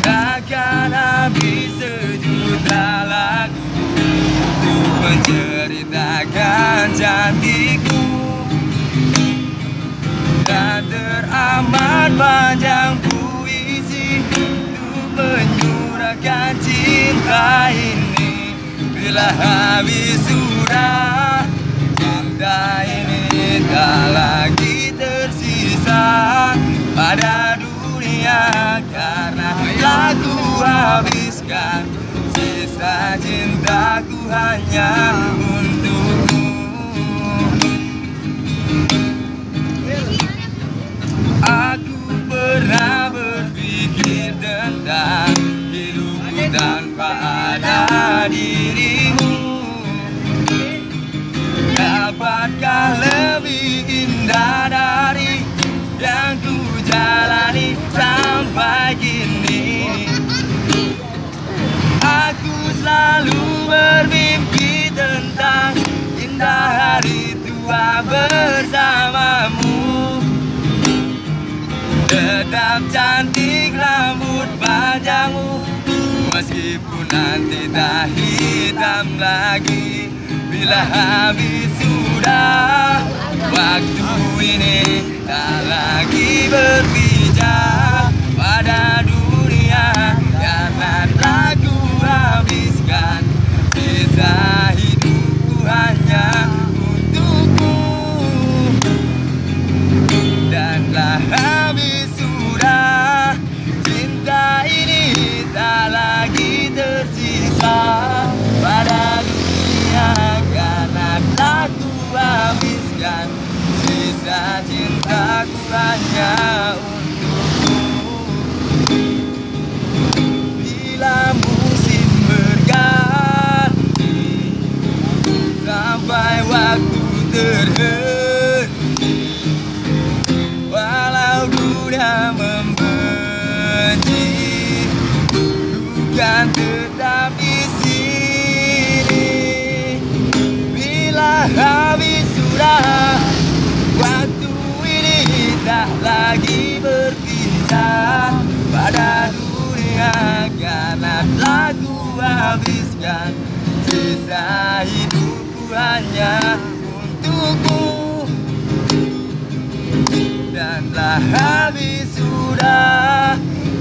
Takkan habis sejuta lagu Untuk menceritakan cantikku Dan teramat panjang puisi. Untuk menyurahkan cinta ini. Bila habis sudah. Cinta ini tak lagi Pada dunia Karena telah ku habiskan. Sisa cintaku hanya untukmu. Aku pernah berpikir tentang hidupku tanpa ada dirimu jalani sampai kini. Aku selalu bermimpi tentang indah hari tua bersamamu. Tetap cantik rambut panjangmu Meskipun nanti tak hitam lagi. Bila habis sudah Waktu ini tak lagi berpijak Pada dunia. Karena telah ku habiskan Sisa hidupku hanya Sampai waktu terhenti. Walau dunia membenci Bukan tetap di sini. Bila habis sudah Waktu ini tak lagi berpisah Pada dunia karena ku habiskan Sisa hidupku hanya untukmu dan telah habis sudah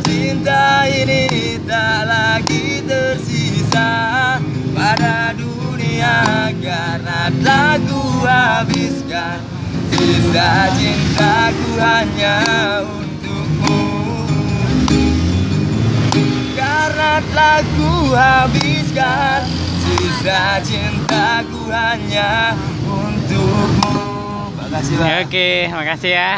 Cinta ini tak lagi tersisa. Pada dunia karena telah ku habiskan Sisa cintaku hanya untukmu. Karena telah ku habiskan Sisa cintaku hanya untukmu Makasih Bang Oke, makasih ya.